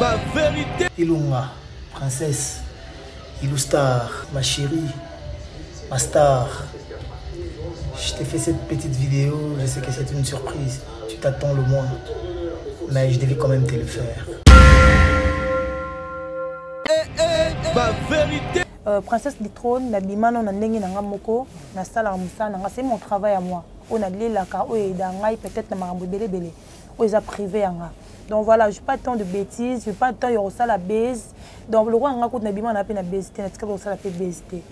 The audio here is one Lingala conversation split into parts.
ba verité ilunga princesse ilustar ma chérie ma star je t'ai fait cette petite vidéo je sais que c'est une surprise tu t'attends le moins mais je devais quand même te le faire eh, eh, ba vérité Euh, princesse litrone nabima no na ndenge na nga moko nasalaka mosala na nga c'est mon travail à moi oyo nalelaka oyo eda ngai peut-être na makambo ebelebele oyo eza privé ya nga donc voilà je pas temps de bêtise je pas temps ya kosala base donc lokola nga kutu na bima na mpe na base te natikaki kosala mpe base te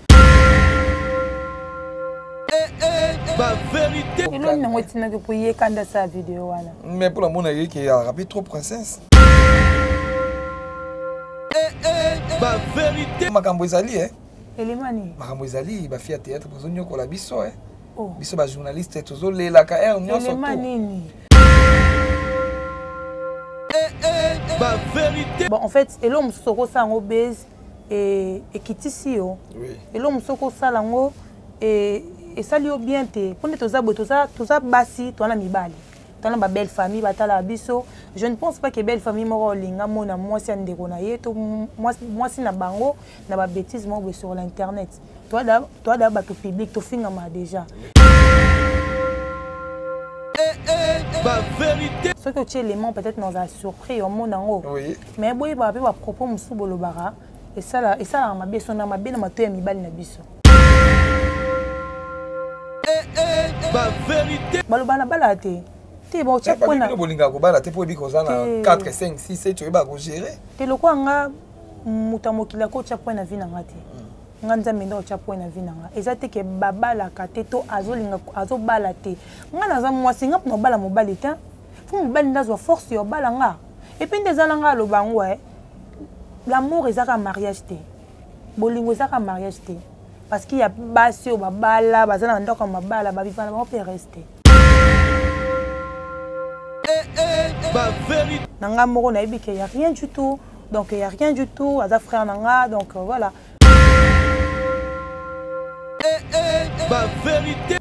elongi nango etinaki mpo ye kanda asala video wana mais mpo namona ye ke ya rapi trop princesse makambo ezali e eh. elimani makambo ezali bafia théâtre bazonyokola biso e eh. oh. biso ba journaliste tozolelaka heure nyonso baverité bon en fait eloko mosusu okosala yango base e, ekitisi yo eloko mosusu okosala yango e, esali yo bien te mpo nde toza boye toza basi toza na mibali tala ba belle famille batala biso je ne pense pas que belle famille moko olinga mona mwasi ya ndeko na ye to mwasi na bango na ba bêtise moko boye sur l'internet toi da bato public tofingama déjà eh, eh, eh. soki otie élément peut-être nazala surpris omona yango mais boyebaka mpe bapropos mosusu bolobaka esala esalaka mabe esona mabe na mato ya mibali na biso eh, eh, eh. baloba na balaa te te baotya mpona bolingaka kobala te mpo oyebi koza na 4 5 6 7 oyebaka kogere te lokola nga moto ya mokili ako otya mpoi na vi na nga te hmm. nga nzambe nde otya mpoi na vi na nga eza te ke babalaka te to azolinga azobala te nga naza mwasi nga mpona obala mobali te mpo mobali nde azwa force ya obala nga epuis nde ezala nga aloba yango e l'amour eza kaka mariage te bolingo eza kaka mariage te parce qu'il ya basi oyo babala baza na bandako ya mabala baviva na bango mpe reste eh, eh, eh, na ngai moko nayebi ke ya rien du tout donc ya rien du tout aza frère na ngai donc euh, voilà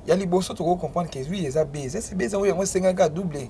ya liboso tokoki comprendre ke oui eza base esi base yango yango esengaka double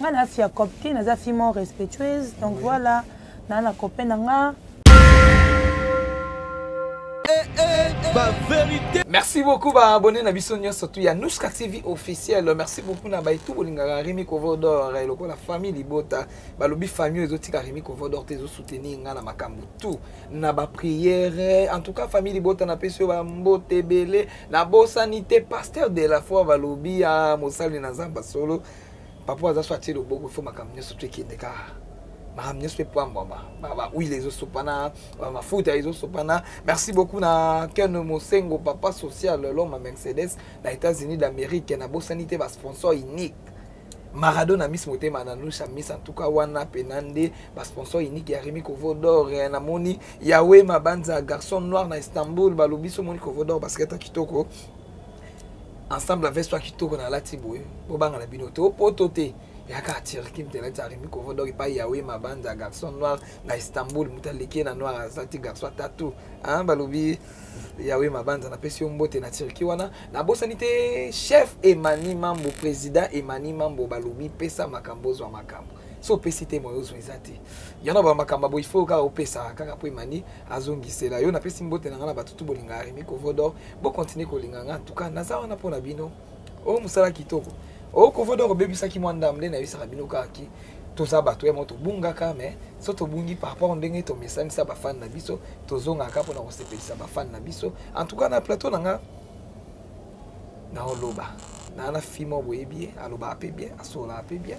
nga na fia copte naza fille mort respectueuse donc oui. voilà naa na copain na nga eh, eh, eh. merci beaucoup baabonne na biso nyonso tu ya nuska tv officiel merci beaucoup na baitu bolingaka rimi covodor lokola famille libota balobi famille ezotika rimi covodor te ezosoutenir ngai na makambo tout na bapriere en tout cas famille libota napesi yo bambote ebele nabosani te pasteur de la foi balobi ya ah, mosali na nzamba solo papa aza so atie loboko fo makambo nyonso to ekende kaka makambo nyonso epambwama bawile ezosopana mafuta ezosopana merci beaucoup na ken mosengo papa social loma mercedes na états-unis d'amérique nabosani te basponsor unique marado na miss motema na nusha miss en tout cas wana mpena nde basponsor unique ya remi covodor eh, namoni yawe mabanza garçon noir na istanbul balobi so moni covodor basketa kitoko ensemble avec toi kitoko na lati boye bobanga na bino to poto te yaka turki moto elati arimi kovo donc epai yawe mabanza garçon noir na istanbul moto aleki ye na noir azati garçon atatu balobi yawe mabanza napesi yo mbote na turki wana nabosani te chef emani mambo président emani mambo balobi pesa makambo ozwa makambo so opesi te moyo ozwa eza te yana ba makambo boye ifo kaka opesa kaka mpo emani azongisela yo napesi mbote na ngai na bato tu bolingaka remi kovodor bokontinue kolinga ngai antuka naza wana mpo na bino o oh, mosala kitoko o oh, kovodor obebisaki mwa ndambo nde nayebisaka bino kaka ki toza bato ya mo tobungaka me so tobungi par rapport ndenge tomesanisa bafane na biso tozongaka mpona kosepelisa bafane na biso en tout cas na plateau na nga naoloba naa na fimo boyebi ye alobaka mpe bien asololaka mpe bien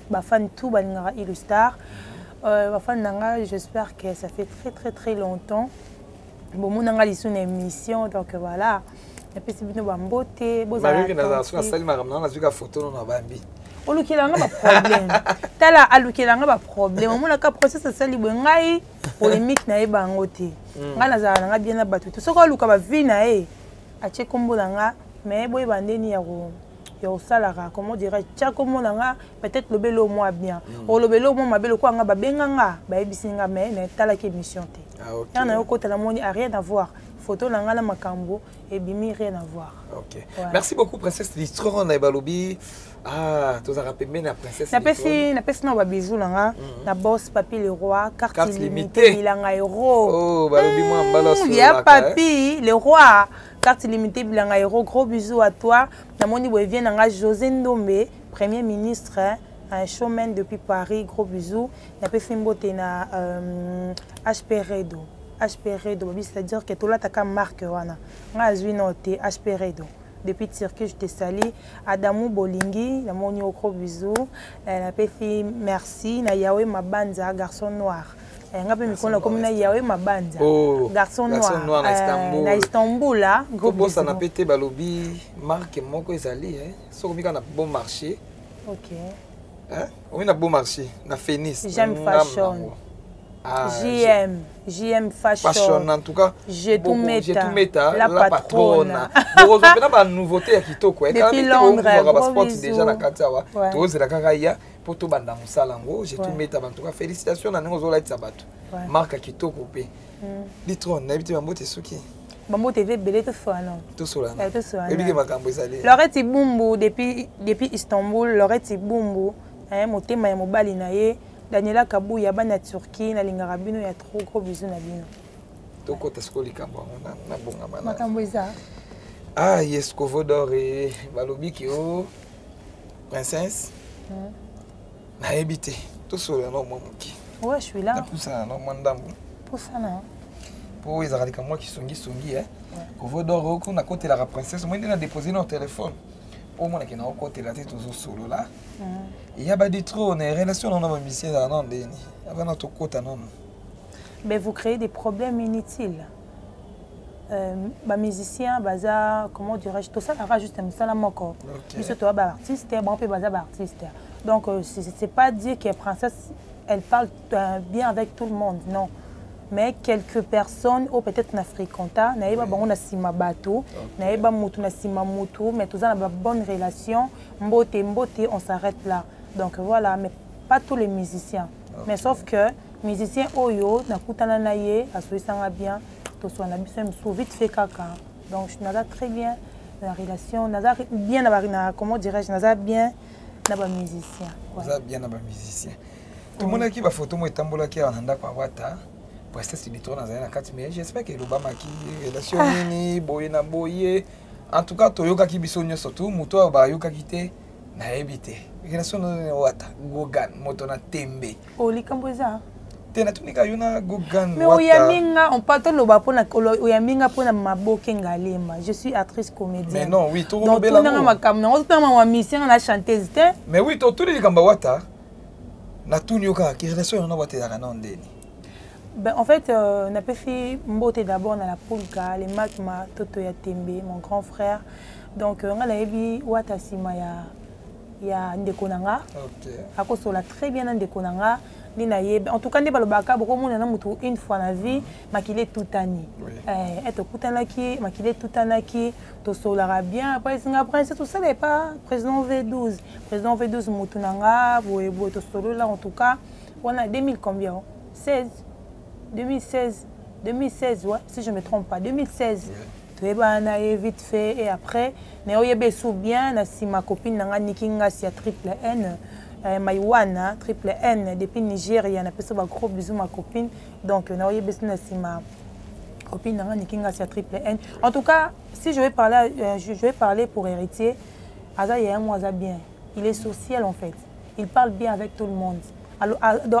ba fan tout balingaka illustar euh, ba fan na nga j'espère que ça fait très très très longtemps bomona nga lisu na émission donc voilà napesi bino bambote bozalaasali makambo nanga nazwi ka foto no na bambi olukela nga baproblème tala alukela nga baproblème omonaka process asali boye ngai polémique na ye bango te hmm. ngai nazala na nga bien na bato te soki aluka bavie na ye atie nkombo na nga mais boyeba ndeni ya ko ya osalaka comment dirais tya kombo na nga peut-être lobeli o mwa bien mm. olobeli o mwa mabe lokola nga babenga nga bayebisi nga mais natalaki émission te ah, ya na yo kota namoni a rien avoir photo na ngai na makambo ebimi rien avoir okay. ouais. merci beaucoup princesse listron na balobi ah, tozalaka pembeni ya princesse napesi napesi na babiju na nga mm -hmm. na bos papi le roi carte limité bilanga euro oh, balobi mwa mbala ya papi le roi carte limité bilanga hero gros bisous à toi namoni boye vie na nga josé ndombe premier ministre hein? un showman depuis paris gros bisous napesi mbote na euh, hp redo hp redo babi c'est à dire que tolataka marque wana nga azwi no te hp redo depuis Turquie, je te salue. Adamou Bolingi, la mon gros bisous. Elle a fait merci. Na Yahweh Mabanza, garçon noir. Eh, nga mpe mikolo nakomi na yawe mabanja oh, garçon noir na eh, istanbul ah, kobosana mpe te balobi marke moko ezali eh. soki omika na bon marché omi na bon marché na fenis jm fashion jm jm fashion en tout cas jetumeta la patrona bokozwa mpena banouveauté ya kitoko ekalaa basports déjà na kati awa tokozela kaka ya mpo tobanda mosala yango je tout meta bantu ka félicitation na ndenge ozolatisa bato marka kitoko mpe hmm. litron nayebi te bambote soki bambote eza ebele tosolana tosolanaebike eh, makambo ezali lorette ibumbu depuis, depuis istanbul lorette ibumbu eh, motema ya mobali na ye daniela kabuya bana ya turquie nalingaka bino ya trop gros bizu na bino tokota sikoyo likambo yango nabongama makambo eza ah yeskovodore balobi ki o oh. princesse hmm. nayebi te tosolola na mwa moke ouais, je suis là. napusana na mwa ndambo pusana mpo ezalaka likambo mwa kisongisongi e kovo dor oko nakotelaka princesse omoi nde na dépose na telefone mpo omonake na okotela te tozosolola hmm. ya badi trop na relation nano bamisi ezala nano ndeni avana tokota nano mais vous créez des problèmes inutiles Euh, ba musicien baza comment dirais-je tosalaka juste mosala moko biso toya baartiste bango mpe baza baartiste donc euh, c'est pas dire que princesse elle parle euh, bien avec tout le monde non mais quelques personnes oyo peut-être na fréquenta nayeba bango na nsima bato nayeba motu na nsima motu mais toza na babonne relation mbote mbote on s'arrête là donc voilà mais pas tous les musiciens mais sauf que musicien oyo nakutana na ye asoyisanga bien toswana biso ya misusu vite fait kaka donc naza très bien na relation naza bien na, na comment dirais-je naza bien na bamusicien oza bien na bamusicien tomonaki bafoto mo etambolaki awa na ndako ya wata prestesse litro nazali na kati mais j'espère ke elobamaki relation ah. nini boye na boye en tout cas toyokaki biso nyonso tu moto oyo bayokaki te nayebi te relation nini wata gogan moto na tembe o likambo eza te natuni ka yo na gogan mais oyambi nga ompa toloba mpona oyambi nga mpo na maboke ngalema je suis actrice comédienne non oui tokolobelanga makambo nango totanga mawa mission nga na chanteuse te mais oui totuni likambo ya wata natuni yo kaka ki relation yango na wata ezalaka nao ndeni Ben, en fait, euh, n'a pas fait mbote d'abord dans la poulka, les makma, toto ya tembe, mon grand frère. Donc, on a la ebi wata sima ya ya ndeko na nga okay. akosola très bien na ndeko na nga nde nayebi en tout cas nde balobaka bokomona na motu une fois na vie makila etutani oui. eh, eh tokutanaki makila etutanaki tosolaka bien après esinga prince tosala epa président v12 président v12 motu na nga boye boye tosolola en tout cas wana 2000 combien 16 2016 2016 ouais, si je me trompe pas 2016 oui. toyebana na ye vite fait et après mais oyeba esu bien na nsima copine na ngai niki ngasi ya triple n euh, maiwana triple n depuis nigeria napesa bagros bisu ma copine donc na oyeba esu na nsima copine na ngai niki ngasi ya triple n en tout cas si je vais parler, euh, je, je vais parler pour héritier aza yaya mo aza bien il est social en fait il parle bien avec tout le monde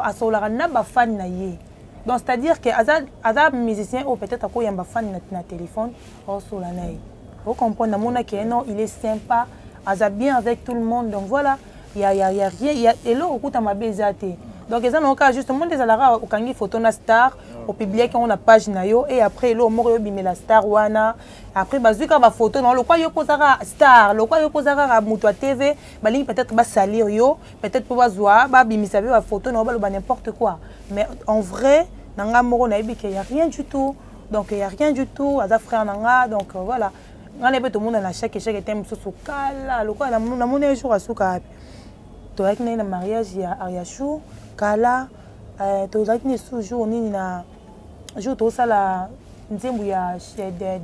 asololaka na bafani na ye donc c'est à dire que aza, aza musicien oyo peut-être akoyamba fani na, na téléphone osola na ye ocomprendre namonaki ye non il est sympa aza bien avec tout le monde donc voilà ya, ya, ya rien ya eloko okuta mabe eza te donc eza na okaa juste monde ezalaka okangi photo na star opubliaki yango na page na yo et après eloko moko yobimela star wana après bazwi kaka bafoto na yo lokwa yo mpo oza kaka star lokwa yo mpo oza kaka moto ya tv balingi peut-être basalir yo peut-être mpo bazwa babimisa mpe bafoto na yo baloba n'importe quoi mais en vrai na ngai moko nayebi ke ya rien du tout donc ya rien du tout aza frère na ngai donc euh, voilà ngai na ye mpe tomonana chaque chaque te mosusu kala lokola namoni un jour asuka wapi toyaki na ye na mariage ya ariachour kala euh, tozalaki na esu jour nini na jour tosala nzembo ya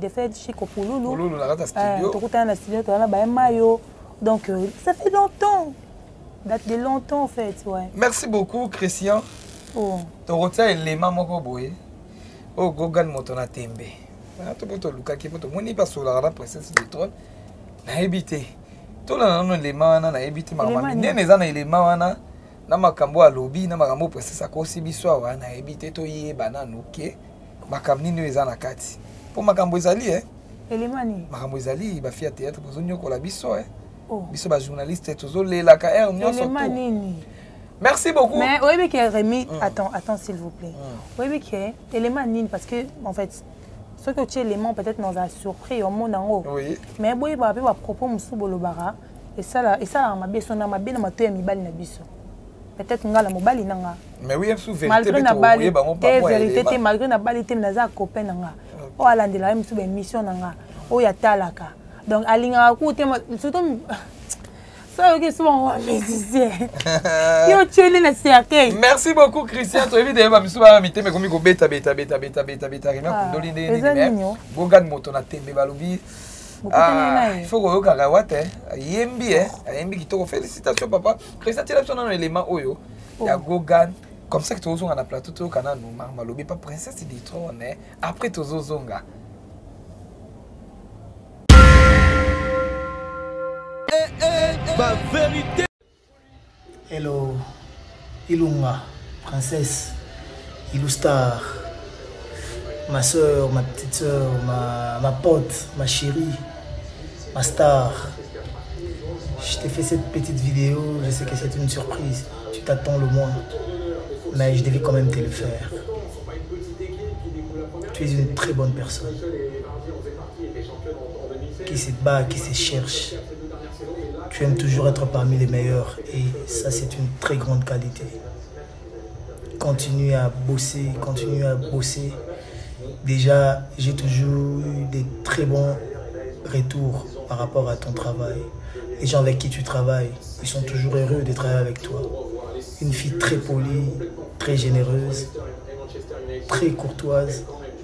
defet chiko pululu euh, tokutana na studio tozala na baye mayo Donc, euh, ça fait longtemps. Date de longtemps, en fait, ouais. Merci beaucoup, Christian. Oh. Tu retiens l'élément, mon boy. Oh, Gogan, mon ton atembe. Ah, tu peux te louer, tu peux te mourir, parce que la princesse du trône n'a évité. Tout le monde, l'élément, wana na évité, ma maman. N'est pas un élément, wana. na makambo alobi na makambo princesse akosi biso awa nayebi te toyeba nanu ke makambo nini oyo eza na kati mpo makambo ezali e eh? elema nini makambo ezali bafi ya théâtre bozonyokola biso e eh? oh. biso bajournaliste tozolelaka heure nyonso elema nini merci beaucoup mais oyebi ke remi mm. attends attends s'il vous plaît mm. oyebi ke elema nini parce que en fait soki otie élément peut-être dans un surpris omona yango oui. mais boyebaka mpe bapropos mosusu bolobaka esalaka mabe esonaka mabe na matoi ya mibali na biso peut-être nga na mobali na nga mais oui sous vérité malgré na bali te vérité te malgré na bali te naza copain na nga oyo alandela ye mosusu baémission na nga oyo atalaka donc alingaka ku te surtout so oyoki so bango bamusicien yo otyeli na cercueil merci beaucoup christian toyebi deyo bamisu baa mitema ekomi kobeta beta beta beta beta beta remi akundoli ah, ndenge nini bogan moto na tembe balobi Ah, il faut koyokaka wate ayembi eh. ayembi kitoko félicitation papa christian tiela biso nano élément oyo ya oh. gogan comme ça que tozozonga na plateau toyoka nanu mama malobi pa princesse du trône eh. après tozozonga eh, eh, eh. ba vérité hello ilunga princesse ilustar ma soeur ma petite soeur ma, ma pote ma chérie ma star, je t'ai fait cette petite vidéo, je sais que c'est une surprise, tu t'attends le moins, mais je devais quand même te le faire. Tu es une très bonne personne qui se bat, qui se cherche. Tu aimes toujours être parmi les meilleurs et ça c'est une très grande qualité. Continue à bosser, continue à bosser. Déjà, j'ai toujours eu des très bons retours par rapport à ton travail. Les gens avec qui tu travailles, ils sont toujours heureux de travailler avec toi. Une fille très polie, très généreuse, très courtoise.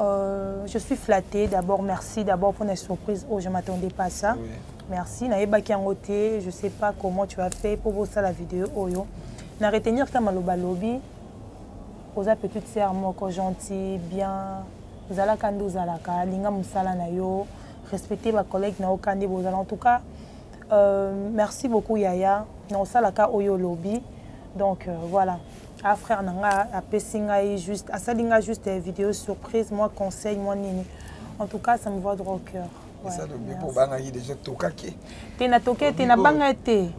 Euh, je suis flattée d'abord merci d'abord pour la surprise oh je m'attendais pas à ça oui. merci nayebaki yango te je sais pas comment tu as fait mpo bosala video oyo na retenir kaka maloba lobi oza petite sœur moko gentil bien ozalaka nde ozalaka linga mosala na yo respecte bacollègue na yo ka nde bozala en tout cas euh, merci beaucoup yaya na osalaka oyo olobi donc euh, voilà ah frère na nga apesi ngai juste asali ngai juste eh, video surprise moi conseil moi nini en tout cas ça me va droit au cœur mpo obangaki deja tokaki te natoke te nabanga te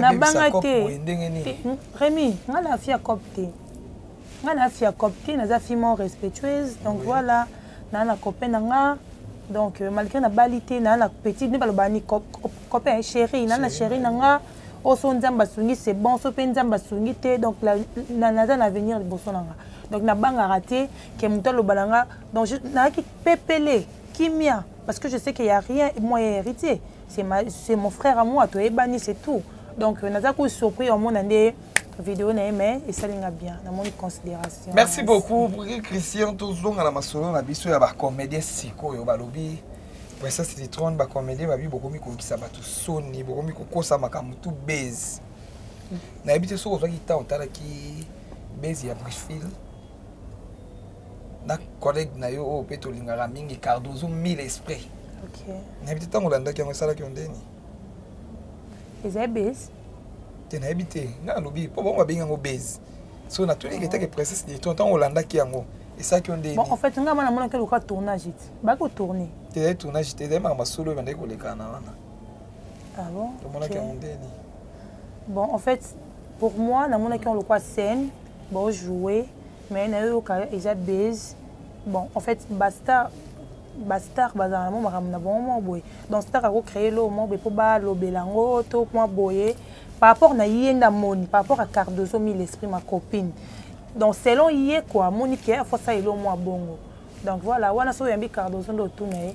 nabanga te ndenge nini hmm, remi nga na fia cop te nga na fia cop te naza fille mort respectueuse donc voilà naa na copain na nga donc euh, malgré nabali te naa na petite nde balobani copain chéri naa na chéri na nga oyo so nzambe asungi c'est bon so mpe nzambe asungi te donc naza na avenir liboso na nga donc nabangaka te ke moto aloba na nga donc nayaki pepele kimia parce que je sais qu'il y a rien moi ya héritier c'est mon frère à moi toyebani c'est tout donc euh, naza ko surpris omona nde video na ye mais esali nga bien namoni considération merci beaucoup christian tozonga na masolo na biso ya bacomédien sikoyo balobi princesse litrone bacomédien babi bokomi koyokisa bato soni bokomi kokosa makambo tu base nayebi te soki ozwaki ntango otalaki base ya brifil na collègue na yo oyo mpe tolingaka mingi cardozo mille esprit nayebi te ntango olandaki yango esalaki yo ndeni eza base te nayebi te ngai nalobi mpo bango babengi yango base so natuni ketake princesse litrone ntango olandaki yango esalaki yo ndeni en fait ngai mwana monaki lokola tournage bako tourner te ezali tournage te ezali makambo solo oyo bandaki kolekana wana ah bon omonaki yango ndeni bon en fait pour moi namonaki yango lokwa scène baojoue mais nayoyoka eza base bon en fait bastar bastar bazala na mwa makambo na bango mwa boye donc star akocreye loo mwa boye mpo balobela yango to mwa boye par rapport na ye nde amoni par rapport à cardozo mille esprit ma copine donc selon ye kua amoni ke afosa elo mwa bongo donc voilà wana soki oyambi cardozo nde otuna ye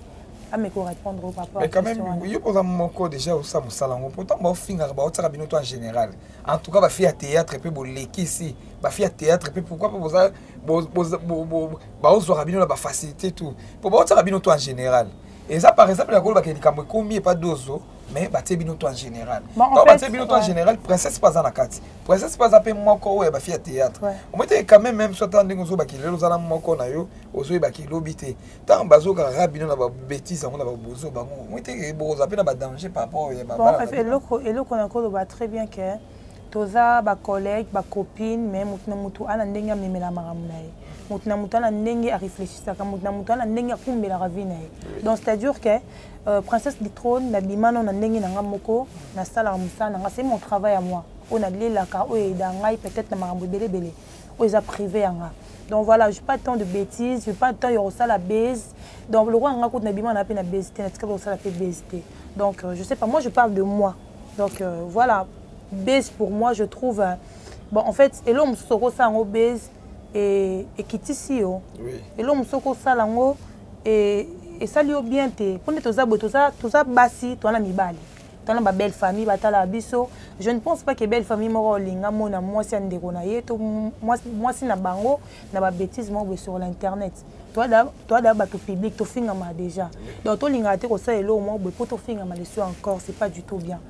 ameka orépondre papa mais quand même yo mpoza moko déjà osa mosala yango pourtant baofingaka baotiaka bino to en général en tout cas bafille ya théâtre mpe bolekisi bafille ya théâtre mpe pourquoi mpe boza baozwaka bino na bafacilité tout mpo baotiaka bino to en général eza par exemple ya kolobaka likambo ekomi epa dozo mais batie bino to en général donc batie bino to en général princesse paza na kati princesse paza mpe moko oyo ya bafille ya théâtre omete quand même même soit ndenge ozoyeba kilelo oza na moko na yo ozoyeba kilobi te ntango bazokaka bino na babétise yango na babozo bango omete bokoza mpe na badanger par rapport ya baeloko eloko nakoloba très bien que toza bacollègue bacopine mais motu na motu ana ndenge amemela makambo na ye motu na motu ana ndenge areflechisaka motu na motu ana ndenge akumbelaka vie na ye donc c'est à dire que Euh, princesse du trône nabima no na ndenge na nga moko nasalaka mosala na nga c'est mon travail ya moi oyo nalelaka oyo eyeda ngai peut-être na makambo ebelebele oyo eza privé ya nga donc voilà je pas temps de bêtise je pas temps ya kosala base donc lokola nga kutu nabima na mpe na base te natikaki kosala mpe base te donc euh, je sais pas moi je parle de moi donc euh, voilà base pour moi je trouve euh, bon en fait elo mosusu okosala yango base ekitisi yo elo mosusu okosala yango et esali yo bien te mpo nde toza boye toza, toza basi toza na mibali toza na babelle famille batalaka biso je ne pense pas ke belle famille moko olinga mona mwasi ya ndeko na ye to mwasi na bango na babétise moko boye sur l'internet toza da bato public tofingama déjà donc tolingaka te kosala eloko moko boye mpo tofingama lesu encore c'est pas du tout bien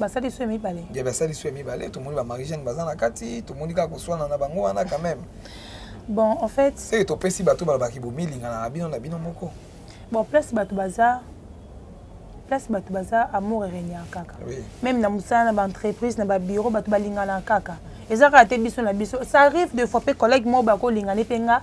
basali so ya mibale ya basali so ya mibale tomoni bamari jeune baza na kati tomoni kaka koswana na bango wana quand même bon en fait seke topesi bato balobaki bomilinganaka bino na bino moko bon place bato baza place bato baza amour eregnaka kaka oui. même na mosala na baentreprise na babiro bato balinganaka kaka eza kaka te biso na biso ça arrive de fois mpe collègue moko bakolingana mpe nga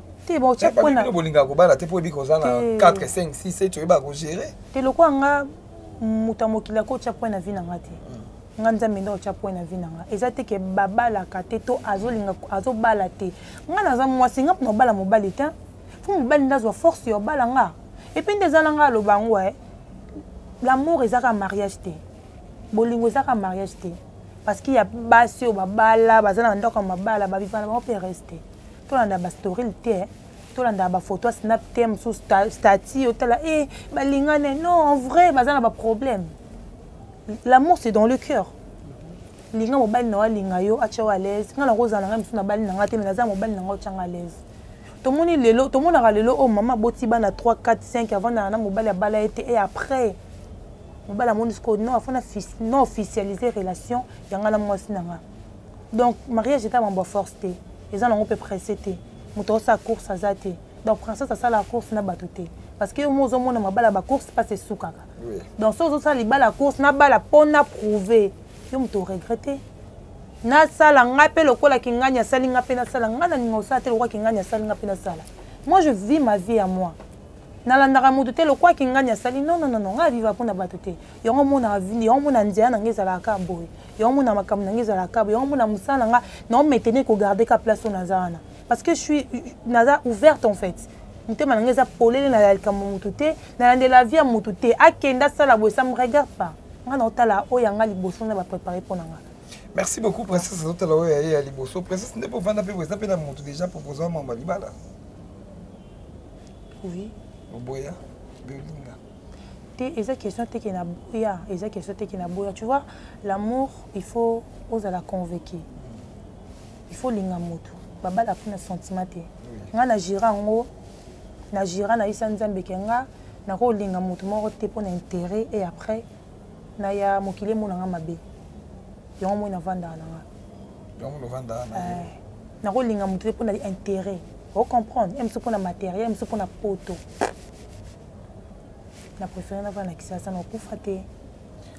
te baotya eh, mpona bolingaka kobala te mpo oyebi koza na 4 5 6 7 oyebaka kogere te lokola nga moto ya mokili ako otya point na vie na nga te hmm. nga nzambe nde otya point na vie na nga eza te ke babalaka te to azolinga azobala te nga naza mwasi nga mpona obala mobali te fo mobali nde azwa force ya obala nga epuis nde eza na nga aloba yango e eh. lamour ezaka mariage te bolingo ezaka mariage te parce qu'il ya basi oyo babala baza na bandako ya mabala babibana bango mpe reste tolanda bastoril te tolandaka bafoto ya snap te mosusu stati otala e eh, balingane non en vrai baza na baproblème l'amour c'est dans le cœur linga mobali na yo alinga yo atya yo alaise ngai nakozala na ngai mosusu nabali na ngai te me naza mobali na ngai otyanga alaise tomoni lelo tomonaka lelo oyo oh, mama aboti bana 3 4 5 avandaka na mobali abala ye te e après mobali amoni sikoyo non afana non officialise relation ya ngai na mwasi na ngai donc mariage eza mambo ya force te eza nango mpe presse te moto akosala course aza te donc princesse asala course na bato te parce que yo mo ozomona mabala bacourse mpasi esukaka donc soki ozosala libala course nabala mpo na prouve yo moto oregrete nasala ngai mpe lokola kingani asali ngai mpe nasala ngai nalinga osala te lokola kingani asali ngai mpe nasala moi je vis ma vie ya moi nalandaka moto te lokola kingani asali non non non ngai aviva mpo na bato te yango omona vindi yango omona nzela na ngai ezalaka boye yango omona makambo na ngai ezalaka boye yango omona mosala na ngai na ometene kogarde ka place oyo naza wana parce que suis naza ouverte en fait motema na ngai eza polele na likambo motu te nalandela vie ya motu te akenda asala boye ça me regarde pas ngai naotala oyo yanga liboso na baprépare mpo na ngai merci beaucoup princesse azotala oyo yaye ya liboso princesse nde povanda mpe boye eza mpe na motu déjà mpo kozwa mambo ya libala oui oboya biolinga te eza question te ke naboya eza question te ke naboya tu vois l'amour il faut ozala convaincu il faut olinga motu babala mpo na sentiment te nga na gira yango na gira nayisa nzambe ke nga nakolinga motu moko te mpo na intérêt et après naya mokili emona nga mabe yango moi navandaka na nga eh, nakolinga motu te mpo na intérêt ocomprendre ye mosu mpo na matériel mosu mpo na poto na préféré na vana kisasa na okufa te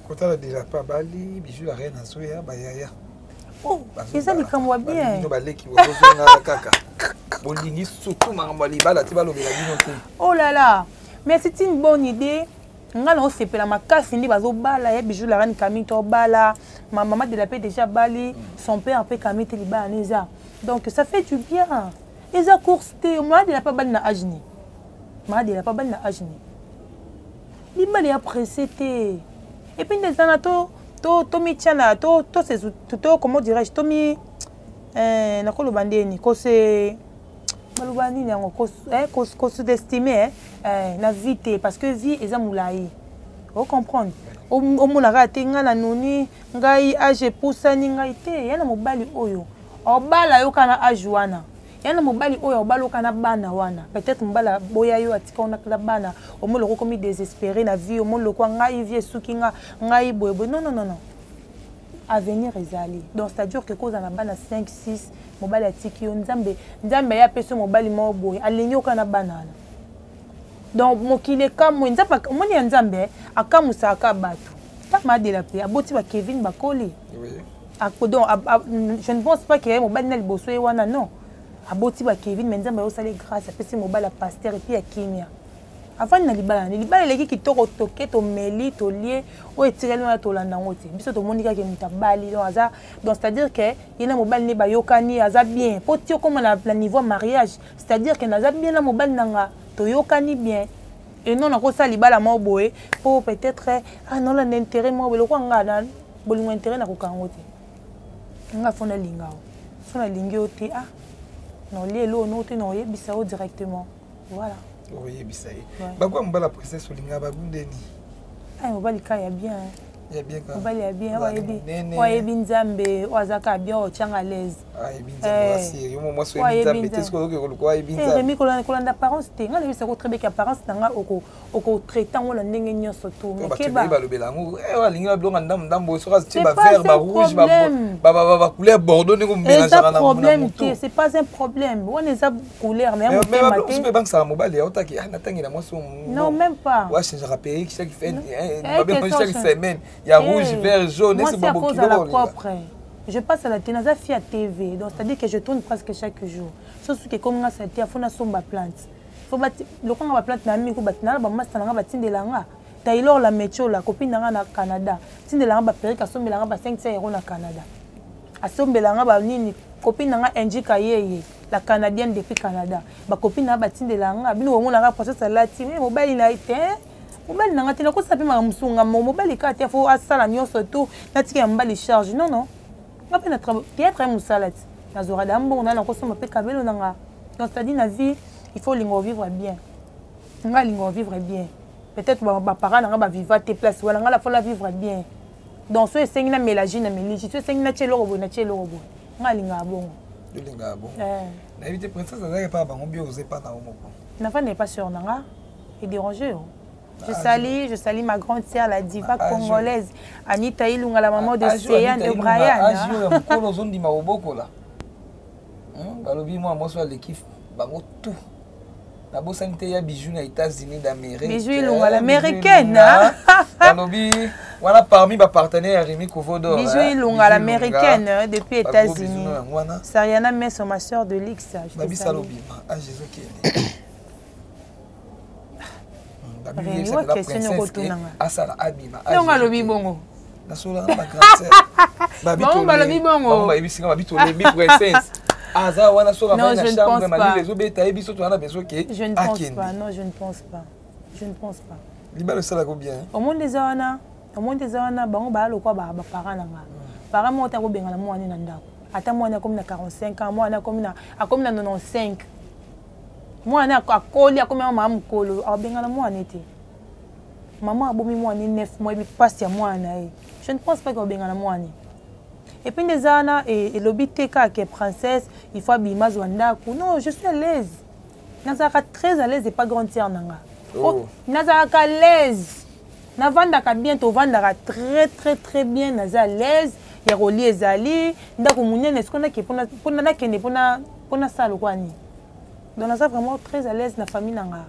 kotala delapa bali bijou la reine azoya bayaya oh, eza likambo ya bienbino baleki bozongaka kaka bolingi surtout makambo ya libala te balobela bino te oh là là mais c'est une bonne idée nga na osepela makasi nde bazobala ya bijou la reine camille to bala ma mama de la paix déjà bali son père mpe camille te libala na eza donc ça fait du bien eza course te mwana de la paix bali na age nini malade elapa bali na age nini mibali ya presse te epuis nde ezana to tomityana to, to, to, to, to comment dirais-je tomi eh, nakoloba ndeni kose baloba nini yango kosudestime eh, eh, na vie te parce que vie eza molai ocomprendre omonaka te ngai na nuni ngai age epusani ngai te ya na mobali oyo obala yo kaka na age wana yana mobali oyo obaloka na bana wana peut-être mobali aboya yo atika ona na bana omo loko komi désespéré na vie omo loko ngai vie esuki nga ngai boye boye non non non non avenir ezali donc c'est-à-dire que kozala na bana 5 6 mobali atiki yo nzambe nzambe aye apesi yo mobali moko boye alingi oka na bana wana donc mokili ekamwe nzambe omoni ya nzambe akamusaka bato ntango adela mpe aboti bakevin bakoli oui. akodon ah, ah, je ne pense pas que mobali na liboso ye wana non aboti ba kevin me nzambe ayosali grâce apesi mobali ya paster epuis ya kimia afandi na libala na libala eleki kitoko toke tomeli tolie oyo etikali wana tolanda yango te biso tomoni kaka moto abali donc aza donc c'est à dire ke ye na mobali nde bayokani aza bien mpo ti okoma na, na niveau ya mariage c'est à dire ke naza bien na mobali na nga toyokani bien et non nakosala libala moko boye mpo peut-être ah nolanda intérêt moko boye lokwa nga bolingo intérêt na kokanga ngo te nga fo nalinga yo so nalingi yo te ah nolie eloo no te naoyebisa yo directement voilà oyebisa ye bakwa mobali ya princesse olinga bagundeni ay mobali ka ya bien mobali ya bien oyebi nzambe oyo aza kaka bien otyanga alaise kolanda apparence te ngai nayebisa ko très bien ke apparence na ngai okotraite yango na ndenge nyonso tobalobela yango eh, alingi babilonga ndambo ndambo soki atie bavert barouge bacouleur bordeaux ndenge omelangeaka na problème te c'est pas un problème wana eza couleur mais mpe ebangisaka mobali aotaki ah, natangela mwasi non même pas wachangeaka perruque chaque fin eh, eh, chaque semaine ya rouge vert jaune esebabokilokola propre je passe à la télé naza fille ya tv donc c'est à dire que je tourne presque chaque jour sosuki ekomi nga sati afona somba plante fo lokonga baplante na miko batinala bamasta na nga batindela nga taylor la mechola kopinda nga na canada tindela nga baperike asombela nga ba 500 euro na canada asombela nga banini kopine na nga angi kayeye la canadienne depuis canada bakopine na nga batindela nga bino kongo na nga princesse alati me mobali na ye te eh? mobali na nga te nakosa mpe maka mosunga mo mobali kaka te fo asala nyonso to natika ya mobali charge non non nga mpe na théâtre ya mosala te nazwaka da mbongo na nakosomba mpe kabelo na nga donc c'est à dire na vie il faut olinga ovivre bien nga alinga ovivre bien peut-être baparent na nga baviva te place wana nga lafona vivre bien donc soki esengi na melagi na meligi soki esengi na tie eloko boye na tie eloko boye nga alingaka bongo olingaka bongo eh. nayebi te princesse azalaki epa bango bio oza epa na yo moko nafanda epa seur na nga edérange yo Je ah, salis, je salis ma grande sœur, la diva ah, congolaise, Anita Ilunga, la maman ah, de Céane de Brian. Ah, je suis un colosondi ma oboko là. hmm, balobi mwa mwasi oyo aleki bango tout nabosani te ya bijou na états-unis d'amérique bijou ilunga l'américaine balobi wana parmi bapartenaire ya remi kovodo bijou ilunga l'américaine depuis états-unis sariana meso ma soeur de lix babisa lobima age ezokende asala abima ndongo alobi bongo nasololaka na bagrandbango balobi bongo bayebisika babi tolembi princesse aza wana soki avai na chambre malili ezobeta ye biso toza na besoin ke akende libala esalaka bien omoni eza wana omoni eza wana bango baya lokwa baparent na nga parent moko te akobengana mwana na ndako ata mwana akomi na 45 ans mwana akomi na 95 mwana akoli akomi mama mokolo abengana mwana ye te mama abomi mwana ye 9 mois ebi mpasi ya mwana na ye je ne pense pas kobengana mwana ye epuis nde eza wana e, elobi te kaka princesse il faut abima azwa ndako non je suis à l'aise nazalaka très à l'aise epa grande sœur na nga oh. nazalaka à l'aise navandaka bien tovandaka très très très bien naza alaise ya kolia ezali ndako monene siko nake mpona nakende mpona sala lokola nini donc naza vraiment très alaise na famille na ngaa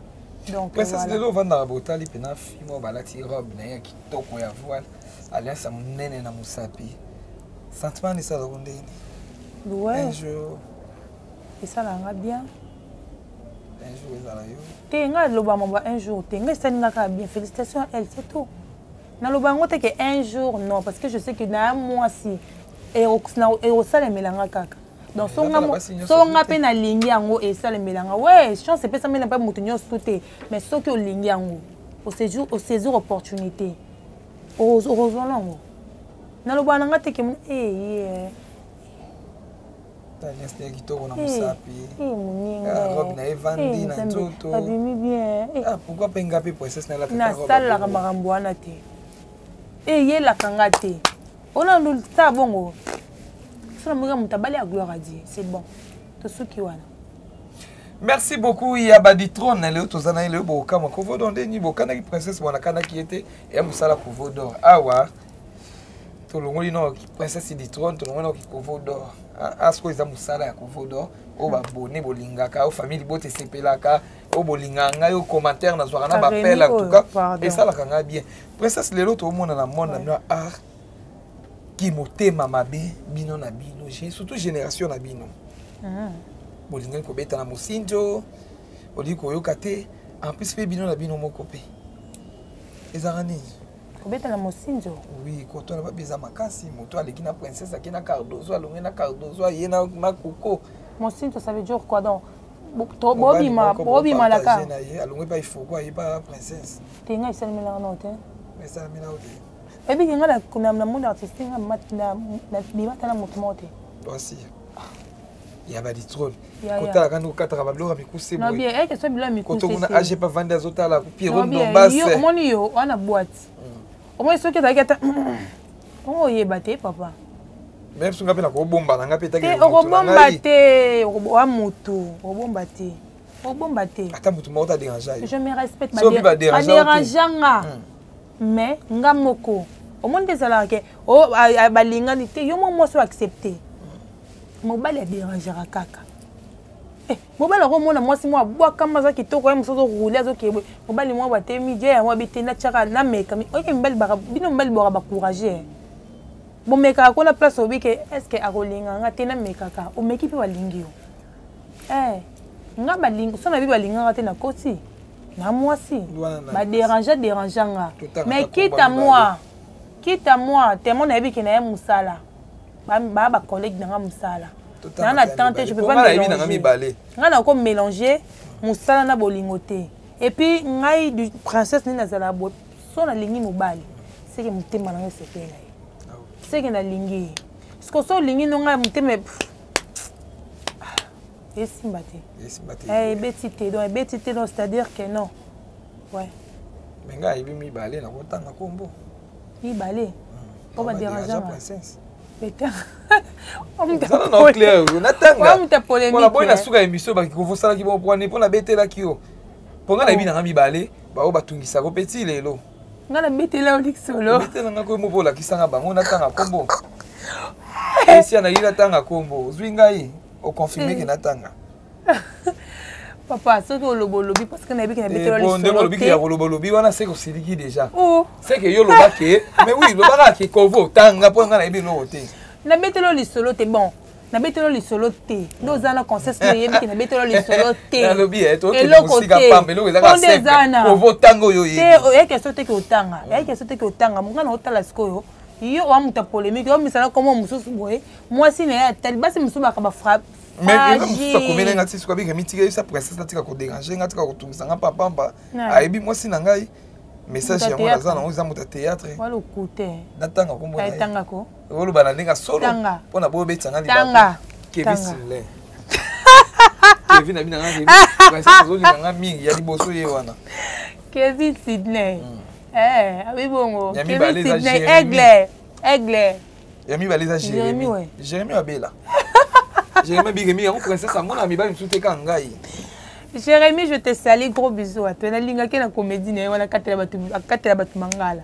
donc mais sasi lelo ovandaka botali mpena fimo balati robe na ye ya kitoko ya voile aliansa monene na mosapi sentiment esalako ndeni un jour esalanga bien te ngai aloba mambo un jour te ngai esali ngai kaka bien félicitation elle c'est tout naloba yango te ke un jour non parce que je sais que na mwasi ekosalemela ngai kaka donc so nga mpe nalingi yango esalemela ngai we chance epesamela mpe moto nyonso te mais soki olingi yango osaisir opportunité okozwala yango naloba na ngai te ke eye eh, eh. Taleste ya kitoko na eh, mosapi eh, moninga ah, robe na evandi eh, na nzoto abimi bien ah, pourquoi mpe nga mpe princesse nalakanasalelaka makambo wana te eyelaka nga te ona sa bongo so namoka moto abali ya gloire a dieu c'est bon tosuki wana merci beaucoup ya baditrone leo toza na ye leo bokokamwa kovodor nde nini bokanaki princesse mwana akanaki ye te ya mosala kovodor awa ah, tolongoli no princesse du trône tolongoli no kikovo d'or asko eza mosala ya kovo d'or oyo babone bolingaka oyo famille libota esepelaka oyo bolingaka ngai oyo commentaire nazwaka na bapele entouka esalaka ngai bien princesse lelo toomona na monde na bino ya art kimotema mabe bino na bino surtout génération na bino ah. bolingaki kobeta na mosinzo olingi koyoka te en plus mpe bino na bino moko mpe ezalaka nini kobeta na mosinzo oui kotola babi eza makasi moto aleki na princesse ake na cardozo alongi na cardozo aye na makoko mosinzo ça veut dire quoi donc bobima bobima na ka alongi pa ifoko aye pa princesse te ngai esalimelaka nao te esalimelao te ebiki ngai na monde artistique ngai bimata na moto moko te ya balitrole kotalaka nde kokataka babiloko ya mikuse boyekotokuna eh, age pavandi azotala piero eh, ndombaseomoni yo wana bwati mm. omoni soki ezalaki ata oyeba te papa meme soki nga mpe nakobomba na nga mpe etaki okobomba te oa moto okobomba te okobomba te ata moto moko ta derangea yo je me respecte baderangea nga hmm. mais nga moko omoni nde ezalaka ke oh, balingani te yo mwa mwasi oaccepte mobali aderangera kaka eh, mobali akomona mwasi mwa abwakama aza kitoko ye mosu azokoule azokeye boye mobali mwa batemi je yango abitenda tiaka nameka oyoke mibali bino mibali bwaka bacourage eh. bomekaka kuna place obi ke estce akolinga nga te namekaka omeki mpe balingi yo eh, nga balingi so na bi balingaka te nakoti na mwasi baderange derange nga mais quitte à moi quitte à moi temo nayebi ke na ye mosala baa bacollègue na nga mosala naa na temps te je peux pas mélanger nga nako mélanger mosala na bolingo te epuis ngai du princesse nini nazala boye so nalingi mobali seke motema na nga esepela ye seke nalingi ye sikoso olingi no ngai motema esimba te esimba te eh, ebeti te donc ebeti te donc c'est-à-dire que non ouais mais ngai ayebi mibale nakotanga kombo mibale hmm. po baderangeanga natangaboyi na suka ya emission bakikovosalaki bongo pwana mpo nabetelaki yo mpo ngai nayebi nanga mibale baoyo batungisaka mpe ti lelo nga nabetela yo lisolo betela nga koyembo mpo olakisanga bango natanga nkombo esi anayeli natanga nkombo ozwi ngai oconfirme ke natanga papa soki oloba olobi parceke nayebi ke nabetelaondenge eh, olobi ke ya koloba olobi wana seke osiliki déjà oh. seke yo oloba ke mais oui lobaka ke kovo tanga mpo nga nayebi eloko te nabetela lisolo te bon nabetelo lisolo te nde oza na conscience nde oyebi ke nabetelo lisolo te eloko teonde eza naotanga oyo oyebi question te ke otanga eyebi question te ke otanga monga na otala sikoyo yo oa moto ya polémique yo misala komo mosusu boye mwasi na ye atali basi mosusu baka bafrappe akomeli nga ti soki abika mitika yebisa princesse natika koderange nga tika kotungisa nga papamba ayebi mwasi na ngai message yango naza nango eza moto ya théâtre natanga kombo oloba na ndenge solo mpo na boyo obetisa nga libanga kebisinle kevi na bino nga kebi azolinga nga mingi ya liboso ye wana kevi sydney hmm. eh, abi bongo kevi sydney aigle aigle ya mibale eza jérémi jérémi abela jérémi abiremi yango princesse amona mibale mosusu te ka ngai jérémi je te sali gros bisou ato nalingaki na comédie na ye wana akatela bato mangala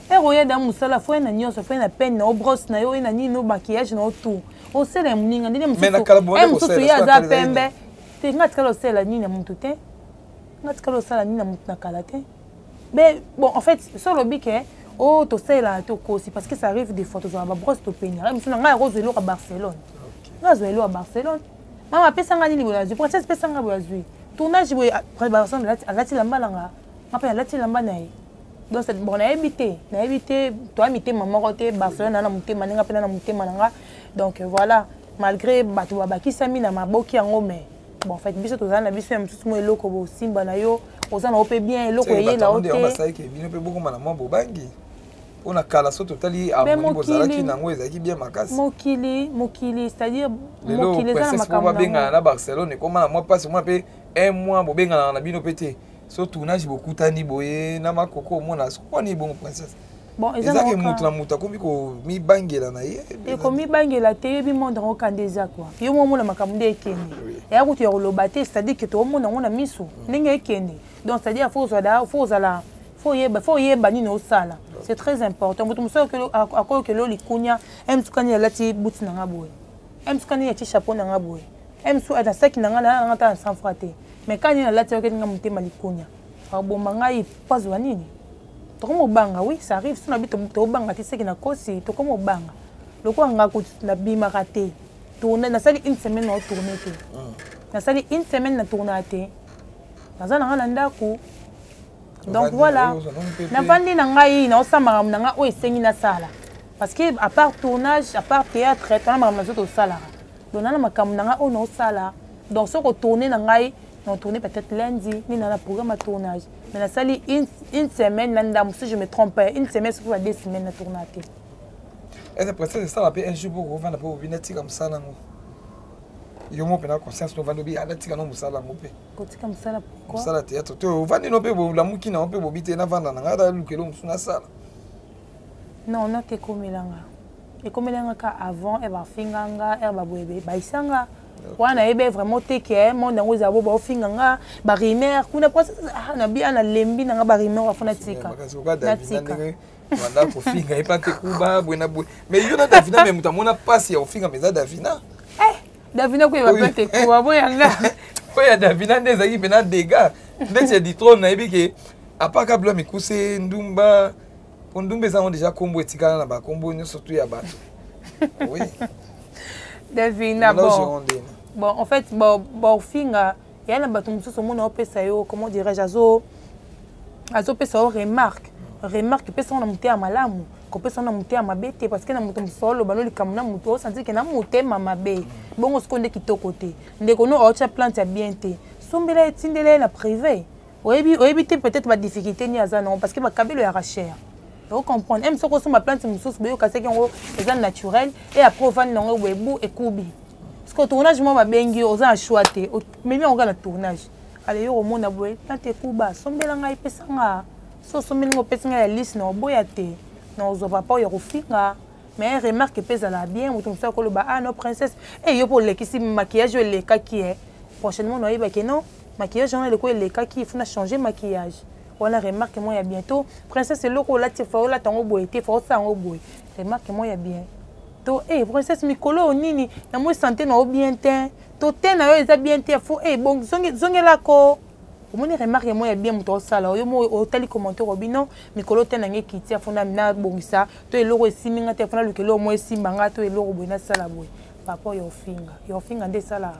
ere oya da mosala fo na nyonso fo na pene na obros na yo na nini no maquillage na yo tout osala ya moninga ndenge mosusu ye aza pembe te nga tikala osala nini ya motu te nga tikala osala nini ya motu na kala te be bon en fait so olobi ke o oh, tosalela tokosi parce que ça arrive des fois tozala babrosse topenyaka mosu na ngai yako ozwa eloko ya barcelone nga azwa eloko ya barcelone mama apesa nga nini boye azwi princesse pesa nga boye azwi tournage boye barcelone alati lamba na nga nga mpe nalati elamba na ye donc bon nayebi te nayebi te toya mitema moko te barcelone na na motema ndenge mpe na na motema na nga donc voilà malgré bato babakisami na maboki yango mais bon fait biso tozala na biso ya mosusu mo eloko bosimba na yo oza na yo mpe bien eloko eye na yo te bino mpe bokoma na mwa bobangi mpo na kala so totali harmonie bozalaki nango ezalaki bien makasi mokili mokili c'est-à-dire mokili eza na makambo babengana na barcelone ekoma na mwa mpasi mwa mpe un mois bobenganaka na bino mpe te so tournage bokutani boye na makoko omona sokoni bongo princesse bon ezake moto na moto akomi komibangela na ye ekomibangela te yebi monde yango kanda eza kua yo mo omona makambo nde ekende eya kutu ya koloba te c'est-à-dire ke toomona yango na miso mm. ndenge ekende donc c'est-à-dire fo ozala fo ozala fo oyeba nini osala c'est très important moto mosusu akoyokela yo likunia emtukani alati buti na nga boye ems kani ya ti chapeau na nga boye ems na saki na nga na nga ta na sans froid te mais kani na lati yokeli nga motema likunya akoboma ngai pazwa nini tokoma obanga oui ça arrive sona bi tobanga te seki na kosi tokoma obanga lokola nga nabimaka te tourne nasali une semaine na otourne te ah. nasali une semaine na tournaa te naza na nga na ndako donc voilà navandi na ngai naosala makambo na ngai oyo esengi nasala parce que à part tournage à part théâtre tona makambo nazo tosalaka donc nana makambo na ngai oyo naosala donc soki otourne na ngai naotourne peut-être lundi nini na programme ya tournage mais nasali une, une semaine na ndambo si je me trompe pas une semaine soki ba deux semaines na tourna te eza presence esala mpe un jour boko ovanda mpe obi natika mosala yango yo mo mpe na conscience novanda obi anatika no mosala yango mpe kotika mosala pourquoi mosala théâtre to ovandi no mpe bolamuki nango mpe bobi te navanda na ngai naluka eloko mosusu nasala non note ekomela nga ekomela nga ka avant e bafinga nga e baboyebe bayisa nga wana ayebe vraiment te ke eh, monde yango eza bo baofinga nga barimer kuna po ah, na bia na lembi na nga barimer wafo natika natika wanda kofinga epa te kuba bwe na bwe mais yo na davina me moto amona mpasi ya kofinga meza davina davina koyeba mpe te kowa boyanga mpo ya davina nde ezalaki mpena dega ndeti ya ditrone nayebi ke apaka bilo ya mikuse ndumba mpo ndumba ezango deja nkombo etikala na bankombo nyonso tu ya bato oui davina bon bon en fait bofinga bo, ya na bato mosusu omona opesa yo comment dirais-je azo azopesa yo remarque remarque epesa yango na motema malamu kopesa yango na motema mabe te parce que na moto mosusu oloba no likambo na moto osanti ke na motema mabe bongo sikoyo nde kitoko te ndeko no aotya plante ya bien te sombela etindela ye na prive oyebi oyebi te peut-être ba difficulté ni aza nango parce que bakabelo ya racher ocomprendre eme soki osomba plante mosusu boyoka seki yango eza naturel e après ovandi nango eboye bu ekubi parceke tournage mwa babengi yo oza na choix te omemi yango kaka na tournage ale yo komona boye plante ekuba sombela ngai epesa nga so osombeli ngai opesi ngai ya lise na oboya te na ozwa papa oyo ya kofinga mais remarque mpe ezala bien moto mosusu akoloba ah no princesse e yo mpe olekisi maquillage oyo elekaki e prochainement naoyebaki non maquillage wana eleko elekaki ifo na changer maquillage wana remarque moko ya bien to princesse eloko olati fa olata yango boye te fa osala yango boye remarque moko ya bien to e eh, princesse mikolo oyo nini na moi sante na yo bien te to te na yo eza bien te fo e eh, bon zongelako omoni remarque moko ya bien moto osala oyo mo otali commentaire obi non mikolo te na ngai ekiti afo nabongisa to eloko esimbi ngai te afo naluka eloko moko esimba ngai to eloko boye nasala boye papa oyo ofinga yo ofinga nde esalaka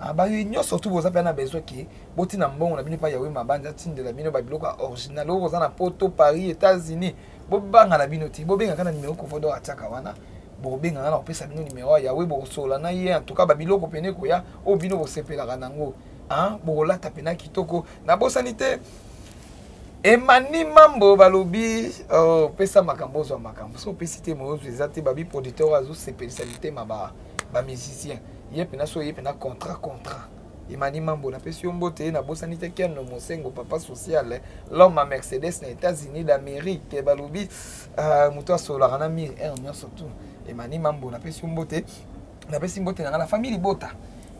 Ah, ba yo nyo surtout boza pe na besoin que boti na mbongo na bino pa yawe mabanda tindela bino ba biloko original oyo boza na poto Paris États-Unis bobanga na bino ti bobenga kana numéro ko fodo ataka wana bobenga kana opesa bino numéro yawe bosola na ye en tout cas ba biloko pene koya oyo bino bosepelaka nango hein ah, bokolata pena kitoko na bosani te emani mambo balobi oh, opesa makambo ozwa makambo so opesi te moyo ozwa eza te babi producteur oyo azosepelisa mitema bamusicien ba ye pena so ye pena contrat contrat imani mambo napesi yo mbote ye nabosani te ken mosengo papa social l'homme à mercedes na états-unis d'amérique balobi euh, moto asololaka na mire r nyonso tout emani mambo napesi yo mbote napesi mbote na ngai na famille libota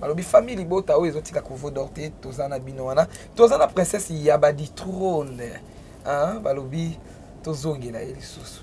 balobi famille libota oyo ezotika kovodor te toza na bino wana toza na princesse ya baditrone balobi tozongela ye lisusu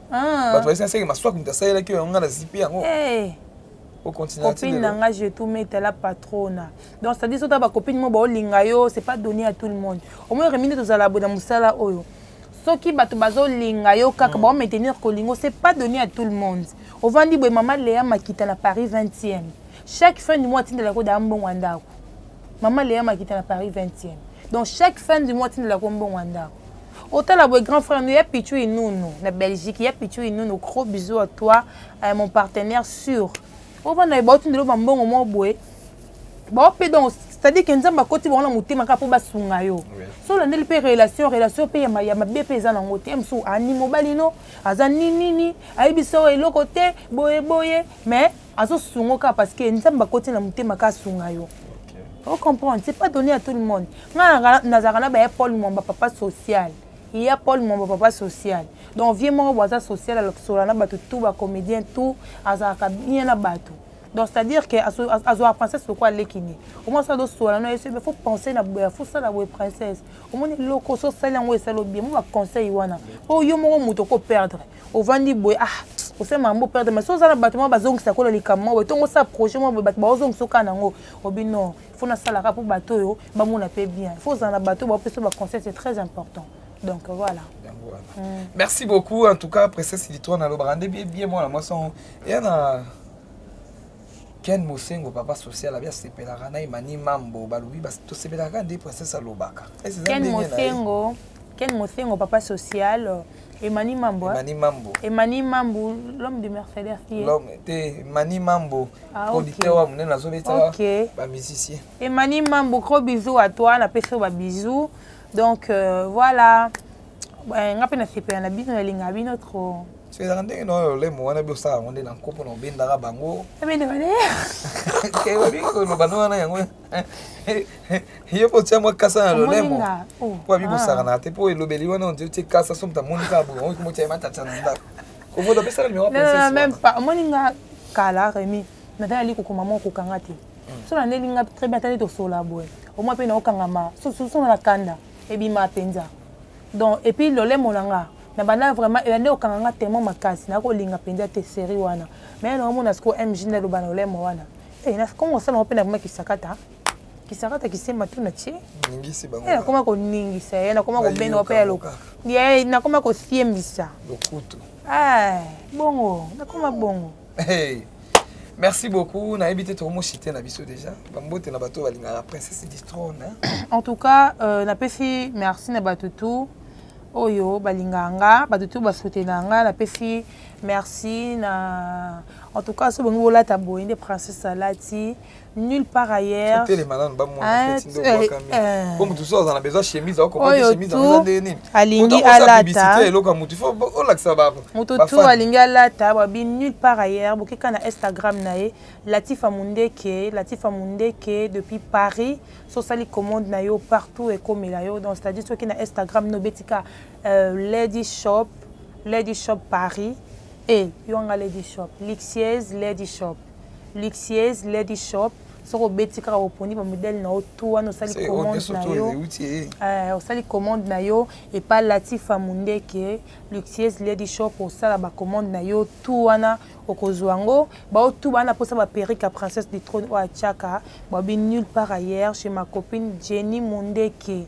Ah. bato bayesi naseke maswaki moto asalelaki oyo ngai nazipi yango eh. copine na nga je tout mete la patrona donc c'est-à-dire sota bacopine mo baolinga yo c'est pas donné à tout le monde omoi remi nde tozala boye na mosala oyo soki bato bazolinga yo kaka mm. baomaintenir kolingo c'est pas donné à tout le monde ovandi boye mama lea makita na paris 20e chaque fin du mois atindela ko daa mbongo ya ndako mama lea makita na paris 20e donc chaque fin du mois atindela ko mbongo ya ndako otala boye grand frère no ya pichu inunu na belgique ya pichu inunu gros bisou à toi euh, mon partenaire sûr ovanda ye baotindelo bambongo moko boye bao mpe donc c'est-à-dire ke nzambe akoti bango na motema kaka mpo basunga yo so olandeli mpe relation relation mpe ya mabe mpe eza nango te mosusu ani mobali no aza ninini ayebisa yo eloko te boye boye mais azosunga yo kaka parce que nzambe akoti na motema kaka asunga yo ocomprendre c'est pas donné à tout le monde nga nazalaka na baya paul mwamba papa social ya paul mwamba papa social donc vie moko bo aza social alokisola na bato tout bacomédien tout azalaka bien na bato donc c'est à dire que azwaka princesse lokola aleki ne omoi asala tosola no yesu faut penser na boya faut sala boye princesse omoni eloko so osali yango esali obie mo baconseil wana mpo yo moko moto okoperdre ovandi boye ah osala mambo perdre mais soza na bato mwa bazongisa kola likambo mwa boye ntongo osala projet mwa boye bato baozongisa okaa na yango obi non fo nasalaka mpo bato oyo bamona mpe bien fo ozala na bato bapesa baconseil c'est très important donc voilà mm. merci beaucoup en tout cas princesse litoire nalobaka nde bie bie mwana mwasi yango eya na ken mosengo papa social abi asepelaka na emani mambo balobi tosepelaka nde princesse alobaka ken mosengo ken mosengo papa social Emani Mambo. Hein? Emani Mambo. Emani Mambo, l'homme de Mercedes. L'homme, t'es Emani Mambo. Ah, okay. Auditeur, on est dans zone état. Ok. Bah, musicien. Emani Mambo, gros bisous à toi. La peso, bah, bisous. Donc, euh, voilà. Ouais, on a peine à se payer. On a bien, on a l'ingé, bien trop. ezalaka ndenge na oyo lemo wana biosala yango nde na nkopo na obendaka bango obendaka nde koloba no wana yango ye mpo otya mwa kasa na lolemo oh, mpo abi ah. bosakanaka te mpo elobeli wana ondie otie kasa so moto amoni kaka boye okoki motya ye matata na ndako omoto apesaka numero meme pas omoni nga kala remi natalali kokoma mwa kokanga te hmm. so nandeli nga très bien atali tosola boye omwa mpe naokangama soso na kanda ebima mpenza donc epuis lolemo na nga na banda vraiment ebandi kokanga nga tellement makasi nakolinga mpenza te série wana mais naomona sikoyo mg naloba na lolemo wana Eh, na kongo sama ngo mpe nakoma kisakata kisakata kisemba tu na tie eh, nakoma koningisa ye nakoma kobenda wape ya loka ye nakoma kosiembisa lokutu eh, bongo nakoma bongo merci beaucoup nayebi te tokomosite na biso déjà bambote na bato balingaka princesse distrone en tout cas euh, napesi merci na bato tout oyo balingaka nga bato tout basoutenaka nga napesi merci na en tout cas soki bongi bolata boye nde princesse alati nulle part ailleurs otelema nanu bamwanapo motu so azala besoin chemise akokompate chemise aza ndenge nini alingi alata eloko ya motu fo olakisa ba motu tu alingi alata babi nulle part ailleurs bokeka na instagram na ye latifa mundeke latifa mundeke depuis paris sosali commande na yo partout ekomela yo donc c'est à dire soki na instagram nobetika euh, lady shop lady shop paris e eh, yo nga lady shop luxieuse lady shop luxieuse lady shop soki obeti kaka oponi bamodele na yo to wana osali commande na yo eh. Eh, osali commande na yo epa latifa mundeke luxieuse lady shop osala bacommande na yo to wana okozwa yango bao to bana mposa baperike ya princesse du trône oyo atiaka babi nulle part ailleurs chez ma copine jenny mundeke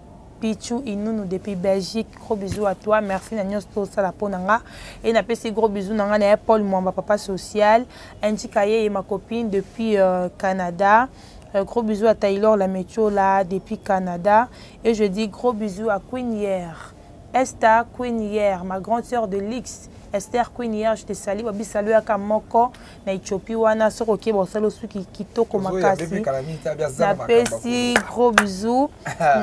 Pichou Inunu depuis Belgique. Gros bisous à toi. Merci na nyos to sala pona nga. Et na pesi gros bisous na nga na Paul Mwamba papa social. Angie Kaye et ma copine depuis euh, Canada. Euh, gros bisous à Taylor la là depuis Canada. Et je dis gros bisous à Queen hier. Esther Queen hier, ma grande sœur de Lix. Esther Queen hier, je te salue. Wabi salut à Kamoko. na ethiopie wana soki okeba osali osuki kitoko makasi napesi gros bisou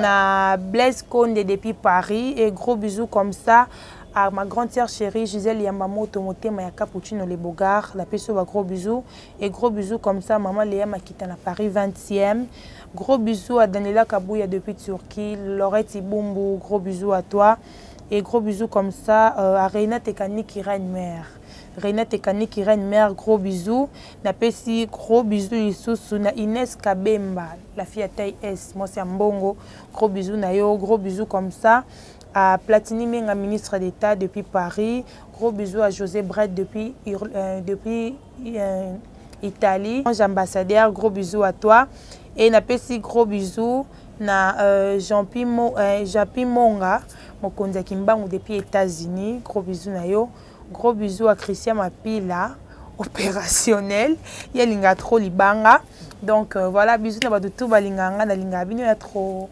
na blaise conde depuis paris et gros bisou comme ça à ma grande sœur chérie Gisèle Yamamoto Motema ya Cappuccino les Bogards la peso ba gros bisous et gros bisous comme ça maman Léa Makita na Paris 20e gros bisous à Daniela Kabuya depuis Turquie Laurette Ibumbu gros bisous à toi et gros bisous comme ça euh, à Reina Tekani qui règne mère Renate Kaniki Reine Mère gros bisous na pesi gros bisous lisusu na Ines Kabemba la fille à taille S moi c'est Mbongo gros bisous na yo gros bisous comme ça à Platini Menga ministre d'État depuis Paris gros bisous à José Bret depuis euh, depuis euh, Italie ambassadeur gros bisous à toi et na pesi gros bisous na euh, Jean Pimo euh, Jean Pimonga mokonzi ya Kimbangu depuis États-Unis gros bisous na yo Gros bisous à Christian Mapila, opérationnel. Il y a linga trop libanga. Donc euh, voilà, bisous na batu tout balinga nga na linga bino ya trop.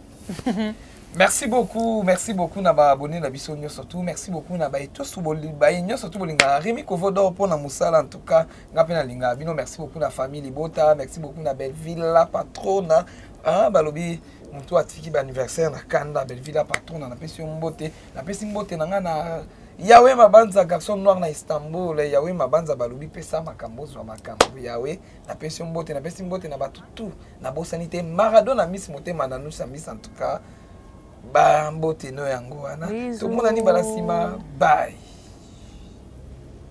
merci beaucoup merci beaucoup na baabonné na biso nyonso tu merci beaucoup na baye tosu baye nyonso tu bolingaka remi kovodor mpo na mosala en tout cas nga mpe nalingaka bino merci beaucoup na famille libota merci beaucoup na belleville la patrona ah, balobi motu atiki baanniversaire na kanda belleville la patrona napesi yo mbote napesi mbote na ngai na Yahweh mabanza garçon noir na Istanbul Yahweh mabanza balobi pesa makambo zwa makambo Yahweh napesi mbote napesi mbote na bato tout nabosani te Maradona Miss motema na nous Miss en tout cas ba mbote no yango wana tomonani bala nsima bye